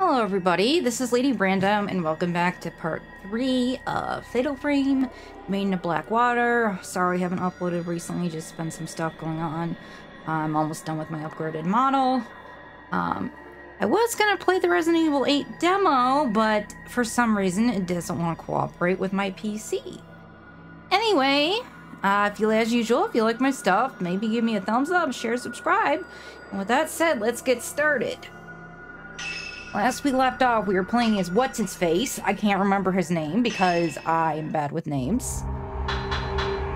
Hello everybody, this is Lady Random and welcome back to part 3 of Fatal Frame, Maiden of Blackwater. Sorry I haven't uploaded recently, just been some stuff going on. I'm almost done with my upgraded model. Um, I was going to play the Resident Evil 8 demo, but for some reason it doesn't want to cooperate with my PC. Anyway, uh, if you, as usual, if you like my stuff, maybe give me a thumbs up, share, subscribe. And with that said, let's get started. Last we left off, we were playing as What's-His-Face. I can't remember his name because I am bad with names.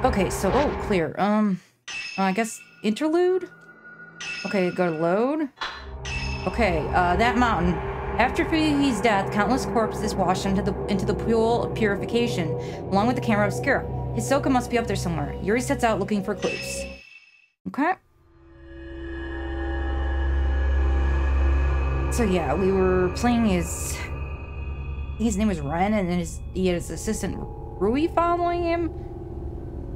Okay, so, oh, clear. Um, I guess interlude? Okay, go to load. Okay, uh, that mountain. After Fuyuhi's death, countless corpses washed into the into the pool of purification, along with the camera obscura. Hisoka must be up there somewhere. Yuri sets out looking for clues. Okay. So yeah, we were playing his. His name was Ren, and his he had his assistant Rui following him.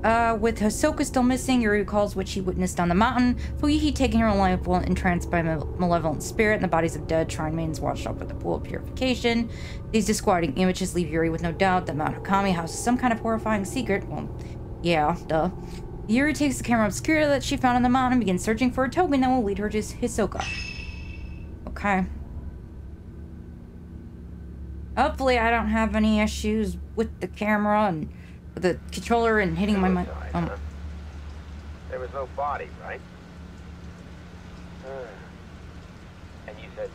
Uh, with Hisoka still missing, Yuri recalls what she witnessed on the mountain. Fuyuhi taking her life while entranced by a malevolent spirit, and the bodies of dead shrine maidens washed up with the pool of purification. These disquieting images leave Yuri with no doubt that Mount Hikami houses some kind of horrifying secret. Well, yeah, duh. Yuri takes the camera obscura that she found on the mountain and begins searching for a token that will lead her to Hisoka. Okay. Hopefully I don't have any issues with the camera and the controller and hitting my mic. Um, there was no body, right? Uh, and you said,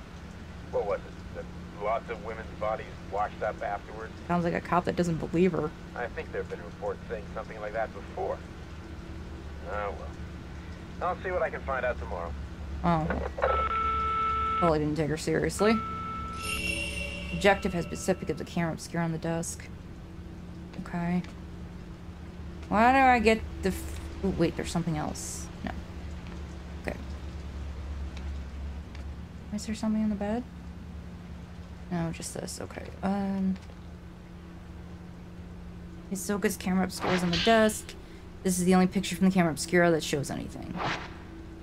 what was it? Lots of women's bodies washed up afterwards? Sounds like a cop that doesn't believe her. I think there have been reports saying something like that before. Oh, well. I'll see what I can find out tomorrow. Oh. Probably didn't take her seriously. Objective has set because the camera obscure on the desk. Okay. Why do I get the... Ooh, wait, there's something else. No. Okay. Is there something in the bed? No, just this. Okay. Um... Hisoka's camera obscura on the desk. This is the only picture from the camera obscura that shows anything.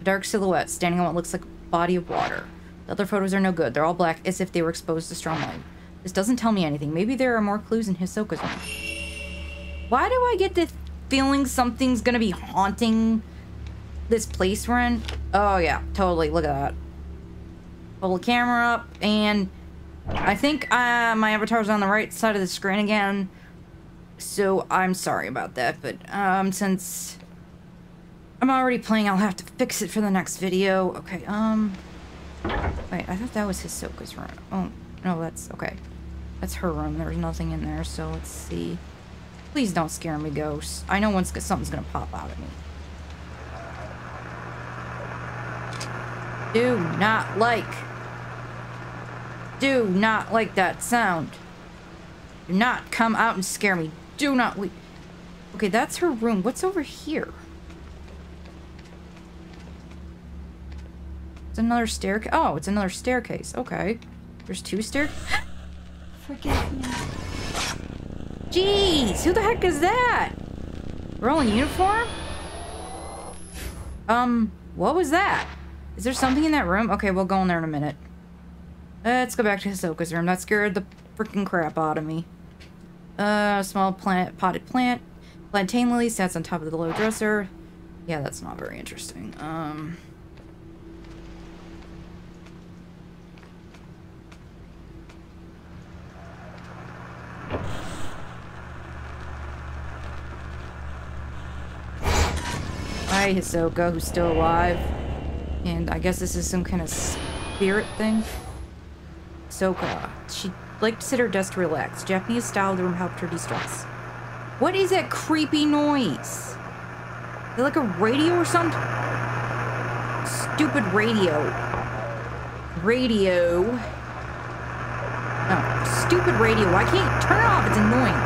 A dark silhouette standing on what looks like a body of water. The other photos are no good. They're all black as if they were exposed to strong light. This doesn't tell me anything. Maybe there are more clues in Hisoka's room. Why do I get the feeling something's gonna be haunting this place we're in? Oh yeah, totally. Look at that. Pull the camera up and I think uh, my avatar's on the right side of the screen again. So I'm sorry about that, but um, since I'm already playing, I'll have to fix it for the next video. Okay, um... Wait, I thought that was Hisoka's room. Oh, no, that's... Okay. That's her room. There's nothing in there, so let's see. Please don't scare me, ghosts. I know once something's gonna pop out at me. Do not like. Do not like that sound. Do not come out and scare me. Do not we. Okay, that's her room. What's over here? It's another staircase. Oh, it's another staircase. Okay. There's two stairs. Forget me. Jeez, who the heck is that? We're all in uniform? Um, what was that? Is there something in that room? Okay, we'll go in there in a minute. Let's go back to Hisoka's room. That scared the freaking crap out of me. Uh, small plant, potted plant. Plantain lily sits on top of the low dresser. Yeah, that's not very interesting. Um... Hi, Hisoka, who's still alive. And I guess this is some kind of spirit thing. Hisoka. She liked to sit her desk to relax. Japanese style room helped her de-stress. What is that creepy noise? Is it like a radio or something? Stupid radio. Radio. Oh, stupid radio. I can't turn it off. It's annoying.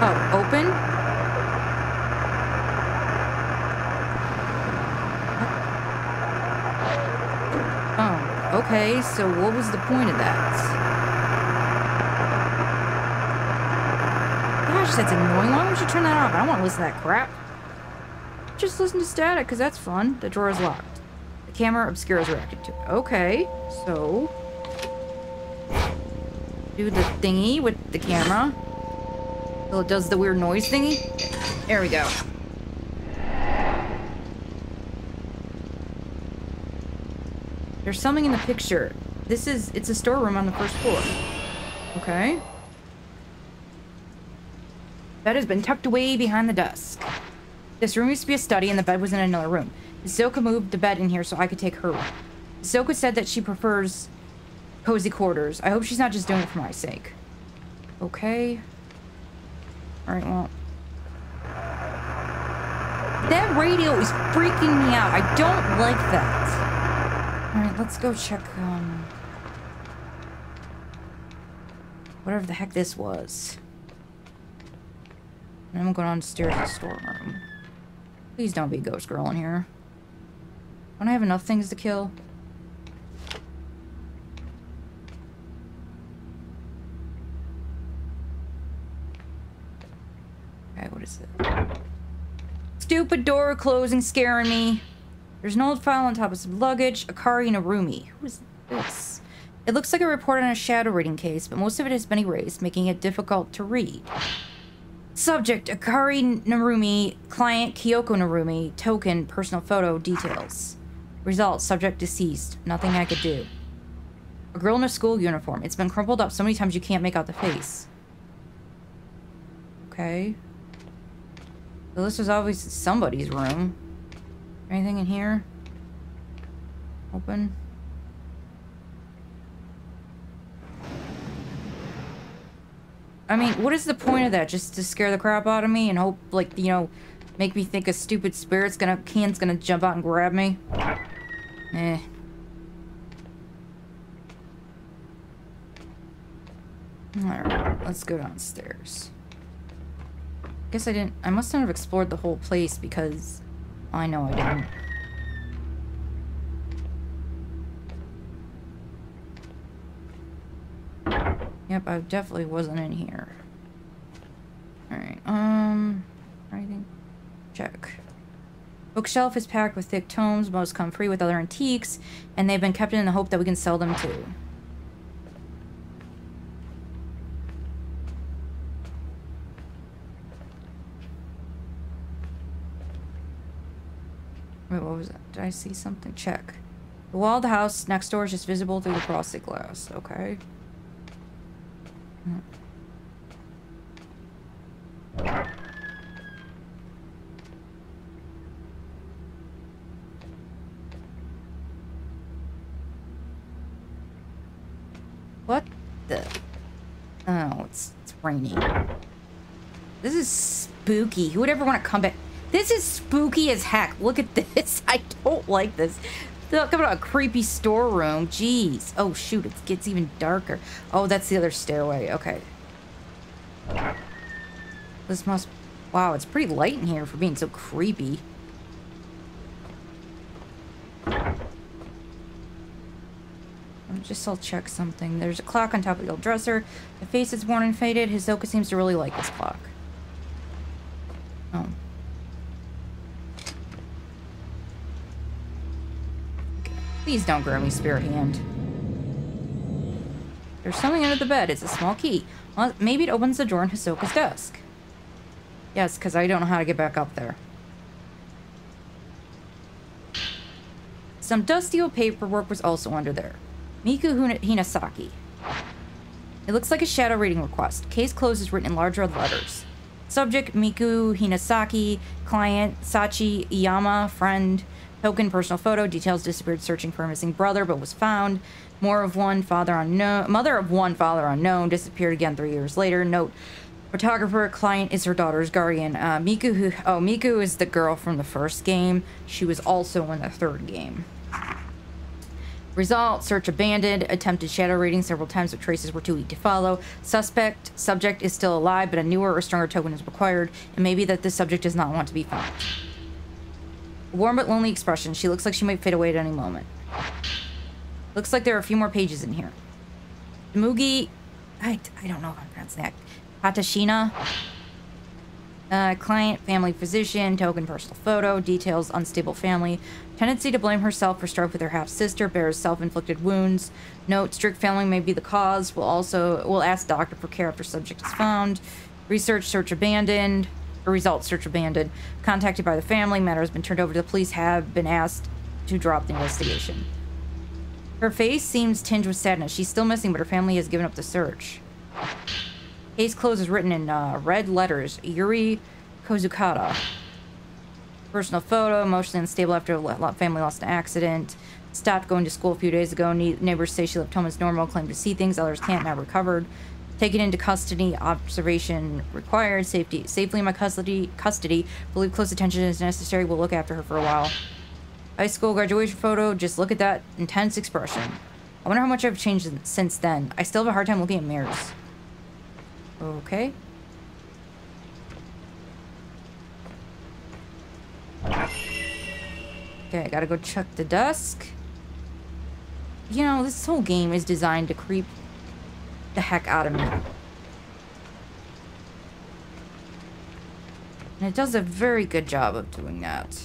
Oh, open? Okay, so what was the point of that? Gosh, that's annoying. Why don't you turn that off? I don't want to listen to that crap. Just listen to static, because that's fun. The drawer is locked. The camera obscures reacting to it. Okay, so... do the thingy with the camera. So it does the weird noise thingy. There we go. There's something in the picture. This is, it's a storeroom on the first floor. Okay. Bed has been tucked away behind the desk. This room used to be a study and the bed was in another room. Zoka moved the bed in here so I could take her room. Zoka said that she prefers cozy quarters. I hope she's not just doing it for my sake. Okay. Alright, well. That radio is freaking me out. I don't like that. Alright, let's go check, um... Whatever the heck this was. And I'm going downstairs to the storeroom. Please don't be ghost girl in here. Don't I have enough things to kill? Okay, what is it? Stupid door closing scaring me. There's an old file on top of some luggage. Akari Narumi. Who is this? It looks like a report on a shadow reading case, but most of it has been erased, making it difficult to read. Subject, Akari Narumi. Client, Kyoko Narumi. Token, personal photo, details. Result, subject deceased. Nothing I could do. A girl in a school uniform. It's been crumpled up so many times you can't make out the face. Okay. This was obviously somebody's room. Anything in here? Open. I mean, what is the point of that? Just to scare the crap out of me and hope, like, you know, make me think a stupid spirit's gonna, can's gonna jump out and grab me? Eh. Alright, let's go downstairs. Guess I didn't, I must not have explored the whole place because I know I didn't. Yep, I definitely wasn't in here. Alright, um... Anything? Check. Bookshelf is packed with thick tomes, most come free with other antiques, and they've been kept in the hope that we can sell them too. Wait, what was that? I see something? Check. The wall of the house next door is just visible through the frosted glass. Okay. What the? Oh, it's, it's raining. This is spooky. Who would ever want to come back? This is spooky as heck. Look at this. I don't like this. Look about a creepy storeroom. Jeez. Oh, shoot. It gets even darker. Oh, that's the other stairway. Okay. This must... Wow, it's pretty light in here for being so creepy. I'm just I'll check something. There's a clock on top of the old dresser. The face is worn and faded. Hisoka seems to really like this clock. Oh. Please don't grab me, Spirit Hand. There's something under the bed. It's a small key. Well, maybe it opens the door in Hisoka's desk. Yes, because I don't know how to get back up there. Some dusty old paperwork was also under there. Miku Hinasaki. It looks like a shadow reading request. Case closed is written in large red letters. Subject Miku Hinasaki. Client Sachi Iyama. Friend. Token personal photo. Details disappeared searching for a missing brother but was found. More of one father unknown. Mother of one father unknown. Disappeared again three years later. Note. Photographer client is her daughter's guardian. Uh, Miku, who, oh, Miku is the girl from the first game. She was also in the third game. Result, search abandoned, attempted shadow reading several times, but traces were too weak to follow. Suspect, subject is still alive, but a newer or stronger token is required. It may be that the subject does not want to be found. Warm but lonely expression. She looks like she might fade away at any moment. Looks like there are a few more pages in here. Mugi, I, I don't know if I'm pronouncing that. Hatashina. Uh, client, family physician, token personal photo, details unstable family, tendency to blame herself for strife with her half sister, bears self inflicted wounds. Note strict family may be the cause. Will also will ask doctor for care after subject is found. Research search abandoned. Or result search abandoned. Contacted by the family, matter has been turned over to the police. Have been asked to drop the investigation. Her face seems tinged with sadness. She's still missing, but her family has given up the search. Case closed is written in uh, red letters. Yuri Kozukata. Personal photo, emotionally unstable after a family lost an accident. Stopped going to school a few days ago. Ne- neighbors say she left home as normal, claimed to see things others can't, now recovered. Taken into custody, observation required, safety safely in my custody. Custody, believe close attention is necessary. We'll look after her for a while. High school graduation photo. Just look at that intense expression. I wonder how much I've changed since then. I still have a hard time looking at mirrors. Okay. Okay, I gotta go check the desk. You know, this whole game is designed to creep the heck out of me. And it does a very good job of doing that.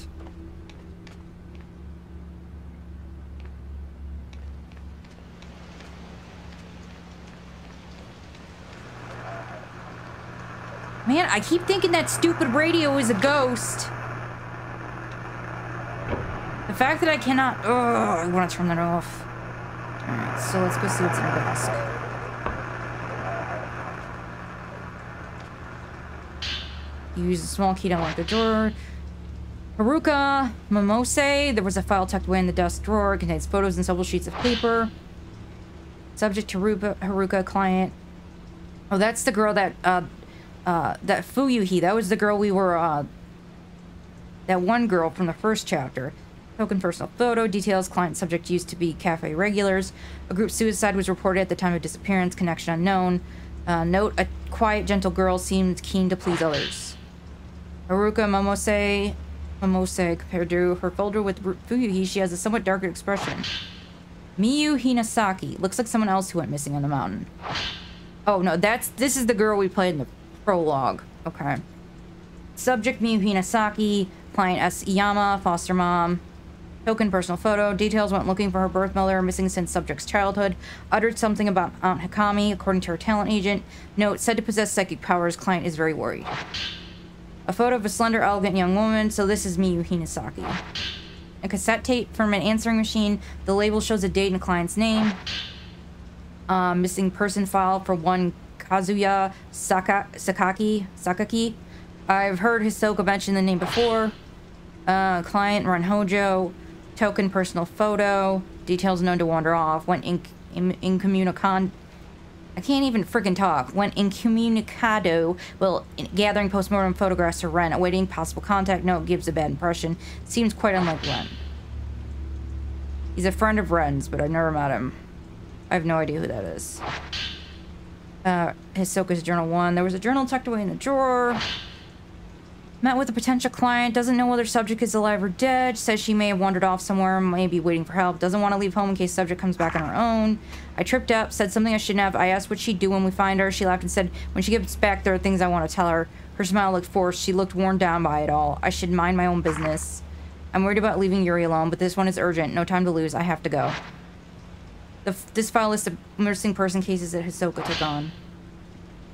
Man, I keep thinking that stupid radio is a ghost. The fact that I cannot... Oh, I want to turn that off. Alright, so let's go see what's in the desk. Use a small key to unlock the door. Haruka Momose. There was a file tucked away in the desk drawer. It contains photos and several sheets of paper. Subject to Haruka, Haruka client. Oh, that's the girl that... Uh, uh, that Fuyuhi, that was the girl we were, uh, that one girl from the first chapter. Token personal photo, details, client subject used to be cafe regulars. A group suicide was reported at the time of disappearance, connection unknown. Uh, note, a quiet, gentle girl seemed keen to please others. Haruka Momose, Momose, compared to her folder with Fuyuhi, she has a somewhat darker expression. Miyu Hinasaki, looks like someone else who went missing on the mountain. Oh, no, that's, this is the girl we played in the prologue. Okay. Subject Miyu Hinasaki, client S. Iyama, foster mom. Token personal photo. Details went looking for her birth mother, missing since subject's childhood. Uttered something about Aunt Hikami, according to her talent agent. Note, said to possess psychic powers, client is very worried. A photo of a slender, elegant young woman, so this is Miyu Hinasaki. A cassette tape from an answering machine. The label shows a date and a client's name. Uh, missing person file for one Kazuya Saka Sakaki Sakaki. I've heard Hisoka mention the name before. Uh, client Ren Hojo. Token personal photo. Details known to wander off. Went in, in, incommunicado. I can't even freaking talk. Went incommunicado. Well, in, gathering postmortem photographs for Ren. Awaiting possible contact. Note gives a bad impression. Seems quite unlike Ren. He's a friend of Ren's, but I've never met him. I have no idea who that is. Uh, Hisoka's journal one. There was a journal tucked away in a drawer. Met with a potential client. Doesn't know whether subject is alive or dead. Says she may have wandered off somewhere. May be waiting for help. Doesn't want to leave home in case subject comes back on her own. I tripped up. Said something I shouldn't have. I asked what she'd do when we find her. She laughed and said, when she gets back, there are things I want to tell her. Her smile looked forced. She looked worn down by it all. I should mind my own business. I'm worried about leaving Yuri alone, but this one is urgent. No time to lose. I have to go. The, this file lists of missing person cases that Hisoka took on.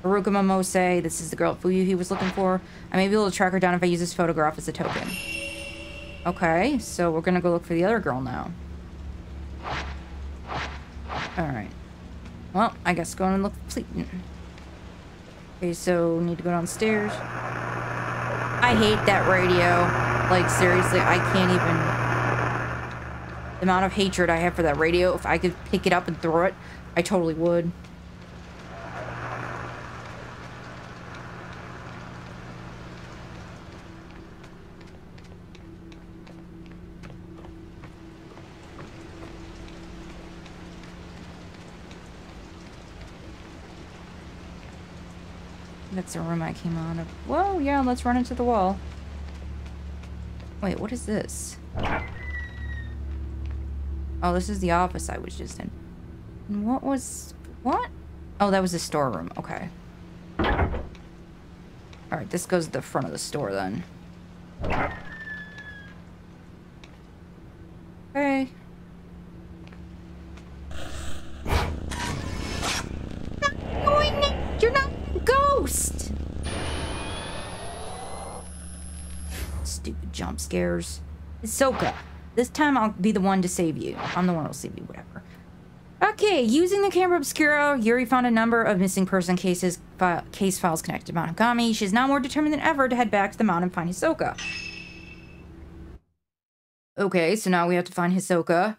Haruka Momose, this is the girl Fuyuhi was looking for. I may be able to track her down if I use this photograph as a token. Okay, so we're gonna go look for the other girl now. Alright. Well, I guess go and look for Pleaton. Okay, so need to go downstairs. I hate that radio. Like, seriously, I can't even... The amount of hatred I have for that radio, if I could pick it up and throw it, I totally would. That's the room I came out of. Whoa, yeah, let's run into the wall. Wait, what is this? Oh, this is the office I was just in. And what was... What? Oh, that was the storeroom. Okay. Alright, this goes to the front of the store then. Okay. Not going in. You're not a ghost! Stupid jump scares. Hisoka. This time I'll be the one to save you. I'm the one who'll save you, whatever. Okay, using the camera obscura, Yuri found a number of missing person cases, fi case files connected to Mount Kami. She's now more determined than ever to head back to the mountain and find Hisoka. Okay, so now we have to find Hisoka.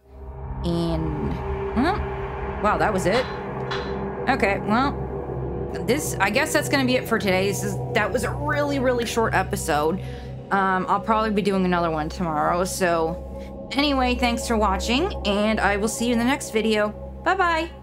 And... Hmm? Wow, that was it. Okay, well... This, I guess that's gonna be it for today. This is, that was a really, really short episode. Um, I'll probably be doing another one tomorrow, so... Anyway, thanks for watching, and I will see you in the next video. Bye-bye!